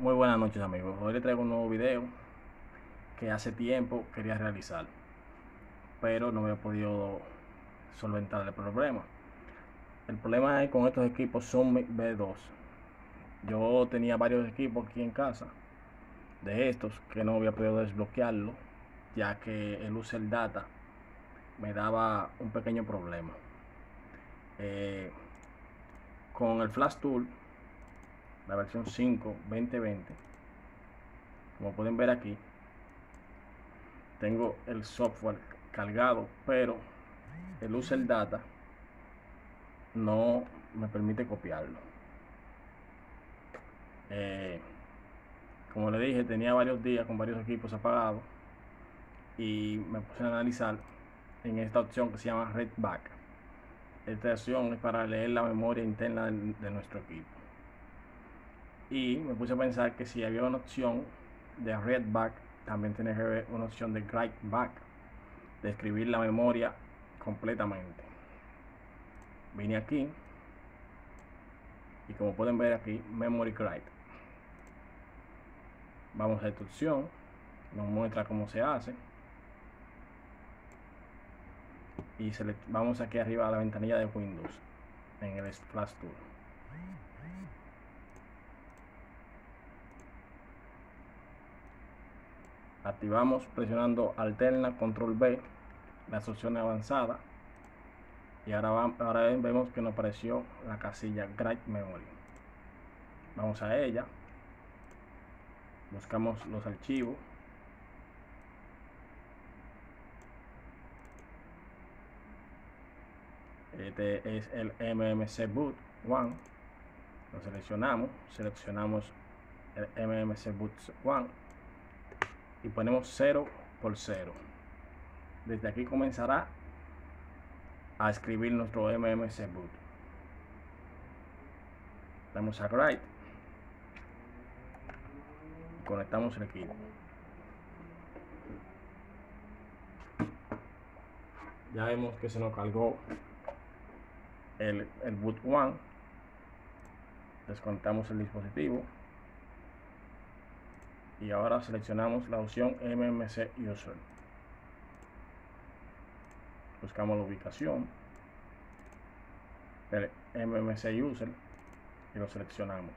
Muy buenas noches amigos, hoy les traigo un nuevo video que hace tiempo quería realizar pero no había podido solventar el problema. El problema es con estos equipos son B2 yo tenía varios equipos aquí en casa de estos que no había podido desbloquearlo ya que el user data me daba un pequeño problema. Eh, con el flash tool la versión 5 2020 como pueden ver aquí tengo el software cargado pero el user data no me permite copiarlo. Eh, como le dije tenía varios días con varios equipos apagados y me puse a analizar en esta opción que se llama Redback esta opción es para leer la memoria interna de nuestro equipo y me puse a pensar que si había una opción de read back también tiene que haber una opción de write back de escribir la memoria completamente. Vine aquí y como pueden ver aquí memory write vamos a esta opción nos muestra cómo se hace y vamos aquí arriba a la ventanilla de Windows en el Flash Tool activamos presionando alterna control B las opciones avanzadas y ahora, ahora vemos que nos apareció la casilla Write Memory. Vamos a ella. Buscamos los archivos. Este es el mmc boot 1 lo seleccionamos. Seleccionamos el mmc boot 1 y ponemos 0 por 0 desde aquí comenzará a escribir nuestro mmc boot. Damos a write. Conectamos el equipo. Ya vemos que se nos cargó el, el boot 1 desconectamos el dispositivo y ahora seleccionamos la opción MMC User. Buscamos la ubicación del MMC User y lo seleccionamos.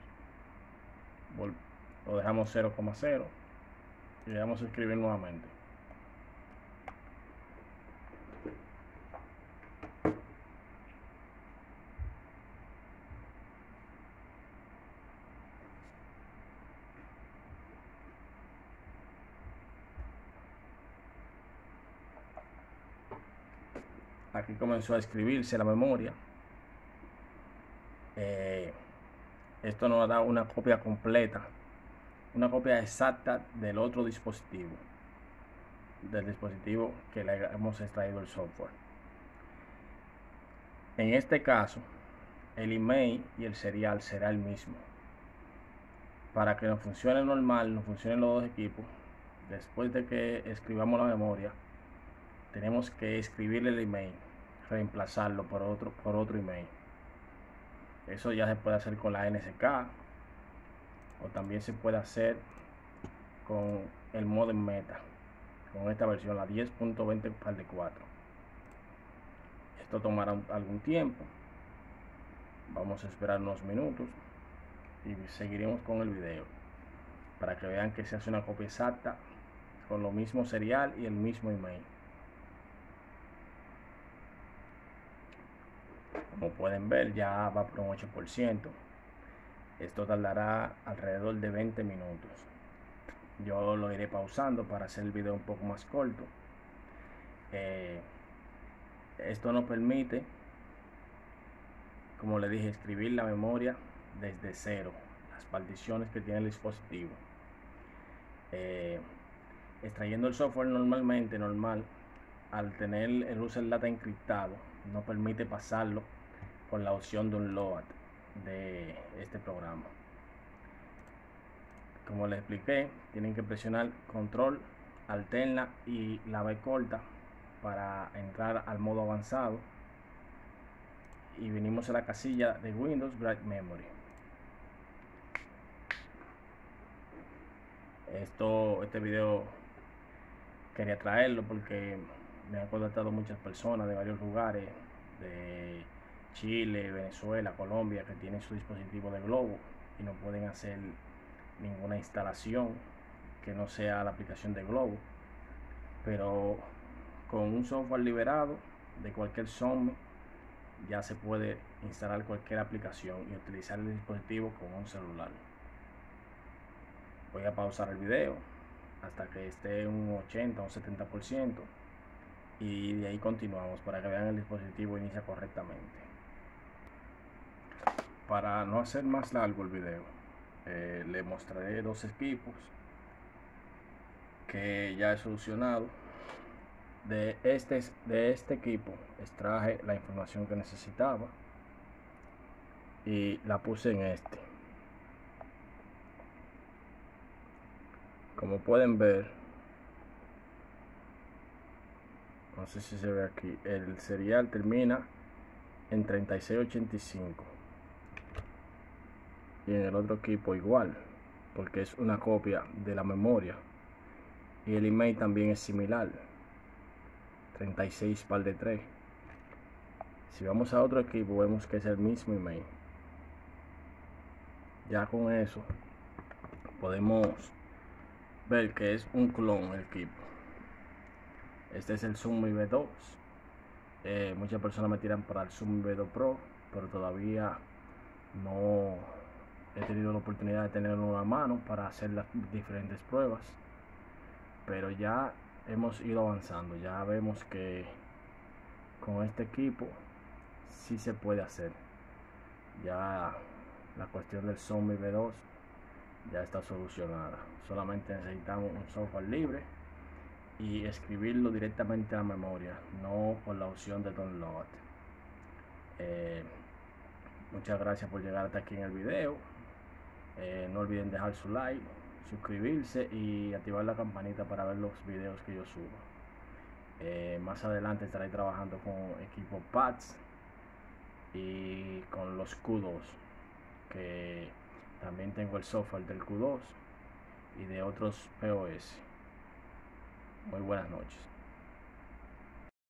Lo dejamos 0,0 y le damos a escribir nuevamente. Aquí comenzó a escribirse la memoria. Eh, esto nos da una copia completa una copia exacta del otro dispositivo del dispositivo que le hemos extraído el software. En este caso el email y el serial será el mismo. Para que nos funcione normal nos funcionen los dos equipos después de que escribamos la memoria tenemos que escribirle el email, reemplazarlo por otro, por otro email. Eso ya se puede hacer con la NSK o también se puede hacer con el modem meta, con esta versión, la 10.20 de 4. Esto tomará algún tiempo. Vamos a esperar unos minutos y seguiremos con el video para que vean que se hace una copia exacta con lo mismo serial y el mismo email. Como pueden ver ya va por un 8% esto tardará alrededor de 20 minutos. Yo lo iré pausando para hacer el video un poco más corto. Eh, esto nos permite como le dije escribir la memoria desde cero las particiones que tiene el dispositivo. Eh, extrayendo el software normalmente normal al tener el user data encriptado no permite pasarlo con la opción de un load de este programa. Como les expliqué tienen que presionar control alterna y la B corta para entrar al modo avanzado. Y venimos a la casilla de Windows Bright Memory. Esto, este video quería traerlo porque me han contactado muchas personas de varios lugares, de Chile, Venezuela, Colombia, que tienen su dispositivo de globo y no pueden hacer ninguna instalación que no sea la aplicación de globo. Pero con un software liberado de cualquier zombie ya se puede instalar cualquier aplicación y utilizar el dispositivo con un celular. Voy a pausar el video hasta que esté un 80 o un 70% y de ahí continuamos para que vean el dispositivo inicia correctamente. Para no hacer más largo el video, eh, le mostraré dos equipos que ya he solucionado. De este, de este equipo extraje la información que necesitaba y la puse en este. Como pueden ver no sé si se ve aquí el serial termina en 3685 y en el otro equipo igual porque es una copia de la memoria. Y el email también es similar. 36 par de 3 si vamos a otro equipo vemos que es el mismo email. Ya con eso podemos ver que es un clon el equipo. Este es el Zoom V2 eh, muchas personas me tiran para el Zoom V2 Pro pero todavía no he tenido la oportunidad de tenerlo a mano para hacer las diferentes pruebas pero ya hemos ido avanzando ya vemos que con este equipo sí se puede hacer. Ya la cuestión del Zombie V2 ya está solucionada. Solamente necesitamos un software libre y escribirlo directamente a la memoria no con la opción de download. Eh, muchas gracias por llegar hasta aquí en el video eh, no olviden dejar su like suscribirse y activar la campanita para ver los videos que yo subo. Eh, más adelante estaré trabajando con equipo pads y con los Q2 que también tengo el software del Q2 y de otros POS. Muy buenas noches.